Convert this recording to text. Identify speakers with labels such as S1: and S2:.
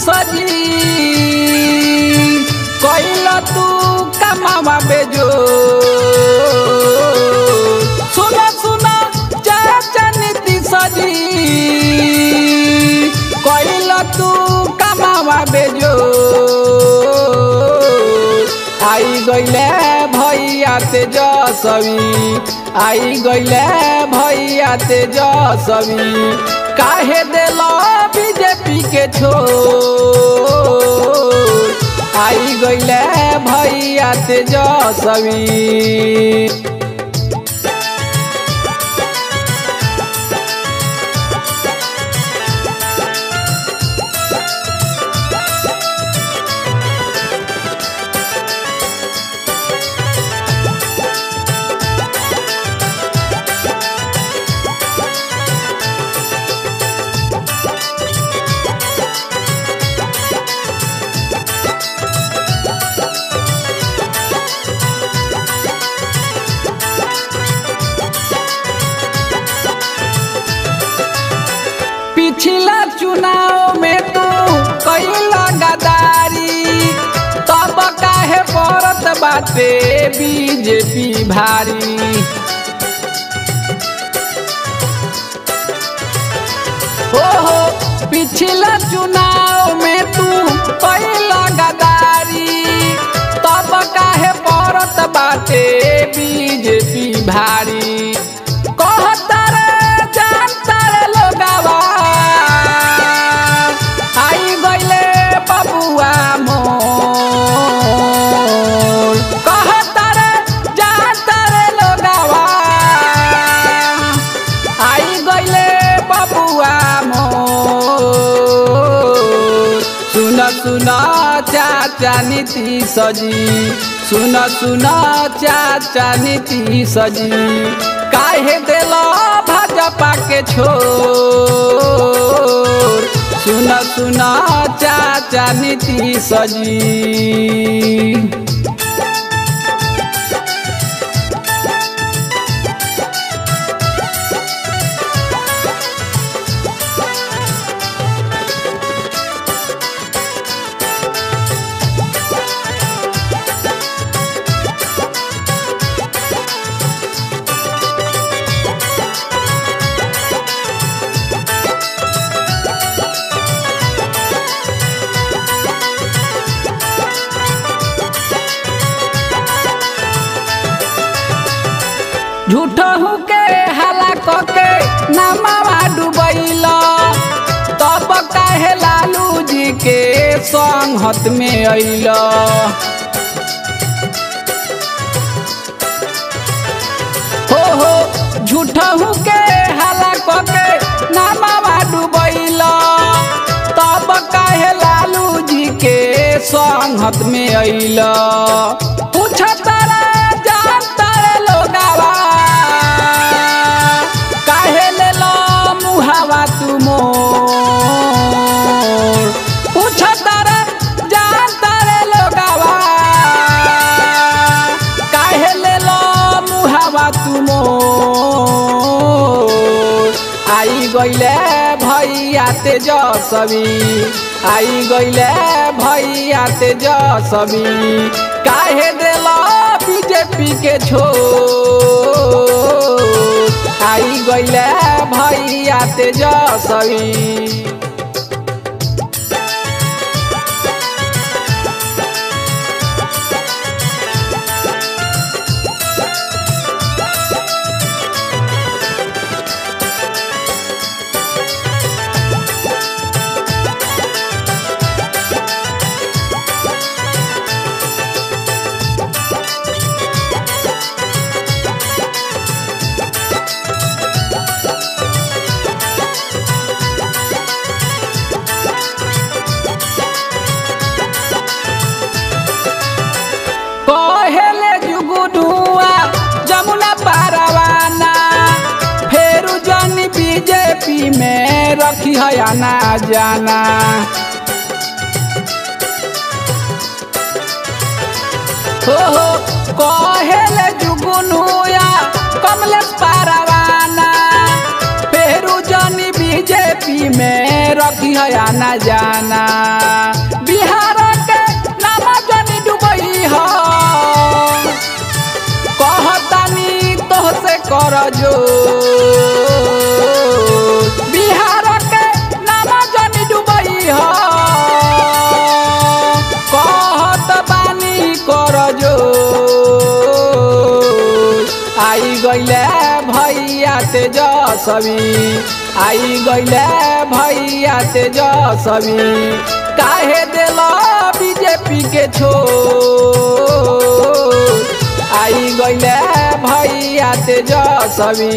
S1: સજી કહીલ તું કામમાં બેજો સુનો સુનો ચાચા નીતિ સજી કહીલ તું કામમાં બેજો আই গইলে ভইয়াতে যশবি আই গইলে ভইয়াতে যশবি काहे देल बीजेपी के छो आई गइले भैया तेजस्वी पिछला चुनाव में तू कैला गदारी तब काहे पड़त बाटे बीजेपी भारी? हो पिछला चुनाव चाचा नीति सजी। सुन सुन चाचा नीति सजी। काहे दिल भाजपा के छो सुन सुन चाचा नीति सजी। झूठहू के हला के नमावा डुबैल। तब काहे लालू जी के संगत में अइल। हो हो झूठहू के हला के नमावा डुबैल। तब काहे लालू जी के संगत में अइल। पूछता रे गइले भैया तेजस्वी। आई गईले भैया तेजस्वी। काहे दिल बीजेपी के छो? आई गईले भैया तेजस्वी। झोली में रखी है आना जाना। हो हो, कहेले जुगुनुया कमले परवाना। पेरु जनी बीजेपी में रखी है आना जाना। बिहार के नाम जनी डुबई हो। कहतानी तोहसे कर जो जो। आई गईले भैया तेजस्वी आई गईले भैया तेजस्वी काहे दिल बीजेपी के छो आई गईले भैया तेजस्वी